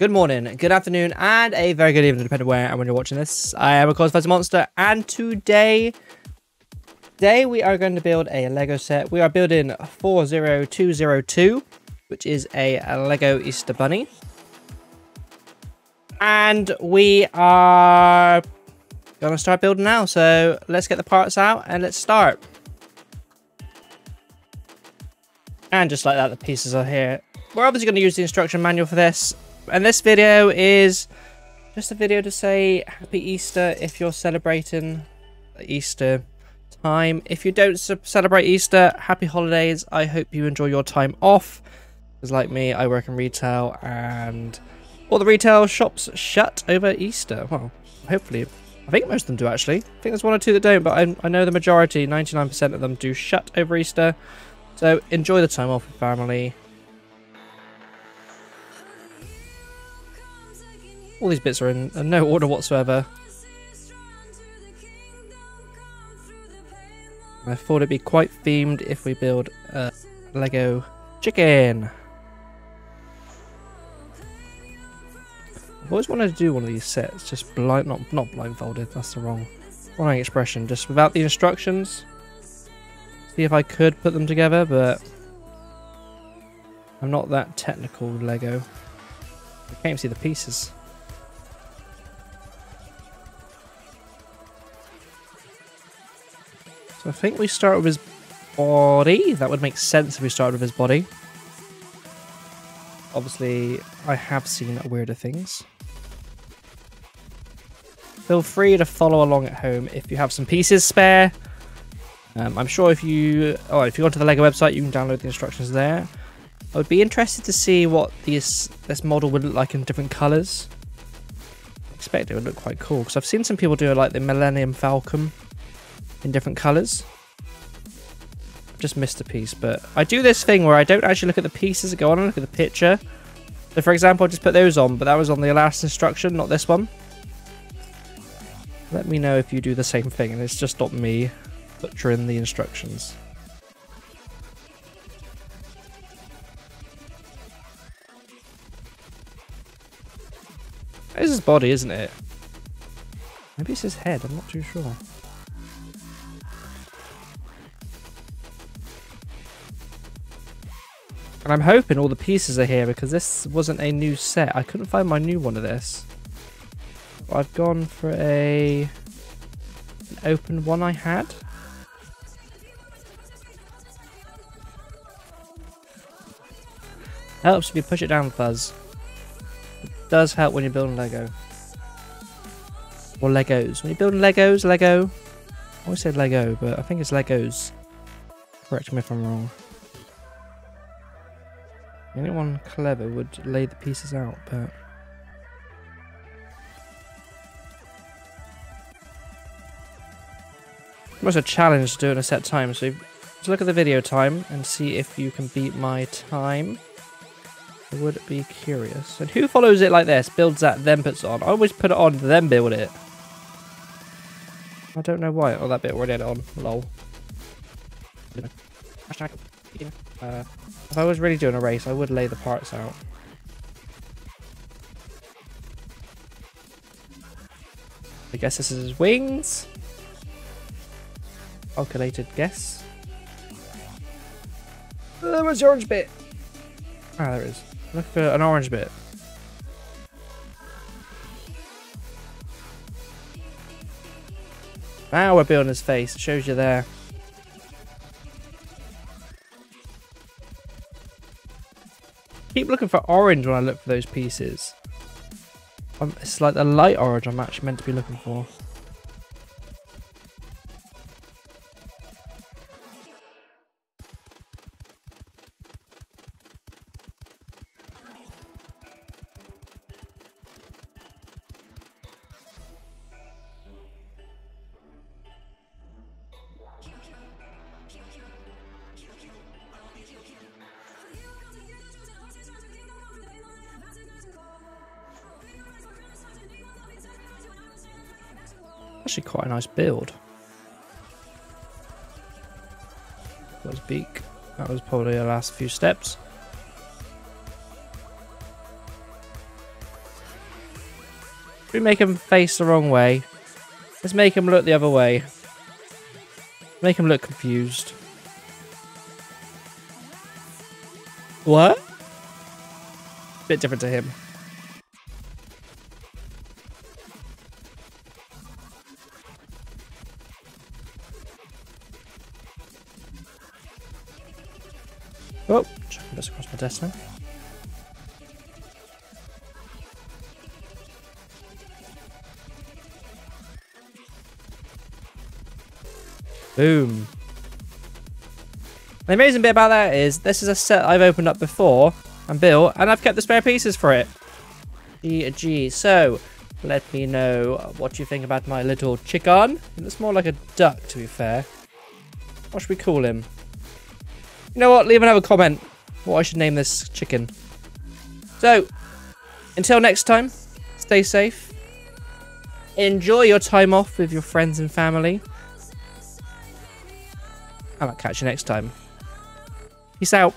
Good morning, good afternoon, and a very good evening, depending where and when you're watching this. I am, of course, Fuzzy Monster, and today, today we are going to build a Lego set. We are building 40202, which is a, Lego Easter Bunny. And we are going to start building now, so let's get the parts out and let's start. And just like that, the pieces are here. We're obviously going to use the instruction manual for this. And this video is just a video to say Happy Easter if you're celebrating Easter time. If you don't celebrate Easter, happy holidays. I hope you enjoy your time off. Because like me, I work in retail and all the retail shops shut over Easter. Well, hopefully. I think most of them do actually. I think there's one or two that don't, but I, I know the majority, 99% of them do shut over Easter. So enjoy the time off with family. All these bits are in, no order whatsoever. I thought it'd be quite themed if we build a Lego chicken. I've always wanted to do one of these sets, just blind, not not blindfolded. That's the wrong, wrong expression. Just without the instructions. See if I could put them together, but I'm not that technical with Lego. I can't even see the pieces. So I think we start with his body. That would make sense if we started with his body. Obviously, I have seen weirder things. Feel free to follow along at home if you have some pieces spare. Um, I'm sure if you, oh, if you go to the LEGO website, you can download the instructions there. I would be interested to see what this this model would look like in different colours. I expect it would look quite cool because I've seen some people do it like the Millennium Falcon in different colours. Just missed a piece, but I do this thing where I don't actually look at the pieces, that go on and look at the picture. So for example, I just put those on, but that was on the last instruction, not this one. Let me know if you do the same thing, and it's just not me butchering the instructions. Is his body, isn't it? Maybe it's his head, I'm not too sure. And I'm hoping all the pieces are here because this wasn't a new set. I couldn't find my new one of this. I've gone for a an open one I had. Helps if you push it down, Fuzz. It does help when you're building Lego. Or Legos. When you're building Legos, Lego. I always said Lego, but I think it's Legos. Correct me if I'm wrong. Anyone clever would lay the pieces out, but... It's a challenge to do in a set time, so look at the video time and see if you can beat my time. I would be curious. And who follows it like this? Builds that, then puts on. I always put it on, then build it. I don't know why. Oh, that bit already had it on. Lol. Uh, if I was really doing a race, I would lay the parts out. I guess this is his wings. Calculated guess. There was the orange bit? Ah, there is. Look for an orange bit. Now we're building his face. Shows you there. Keep looking for orange when I look for those pieces. Um, it's like the light orange I'm actually meant to be looking for. Actually quite a nice build. Was beak. That was probably the last few steps. We make him face the wrong way. Let's make him look the other way. Make him look confused. What? Bit different to him. Oh, chucking this across my desk now. Boom. The amazing bit about that is this is a set I've opened up before and built, and I've kept the spare pieces for it. GG. So, let me know what you think about my little chicken. It looks more like a duck, to be fair. What should we call him? You know what? Leave another comment what I should name this chicken. So, until next time, stay safe. Enjoy your time off with your friends and family. And I'll catch you next time. Peace out.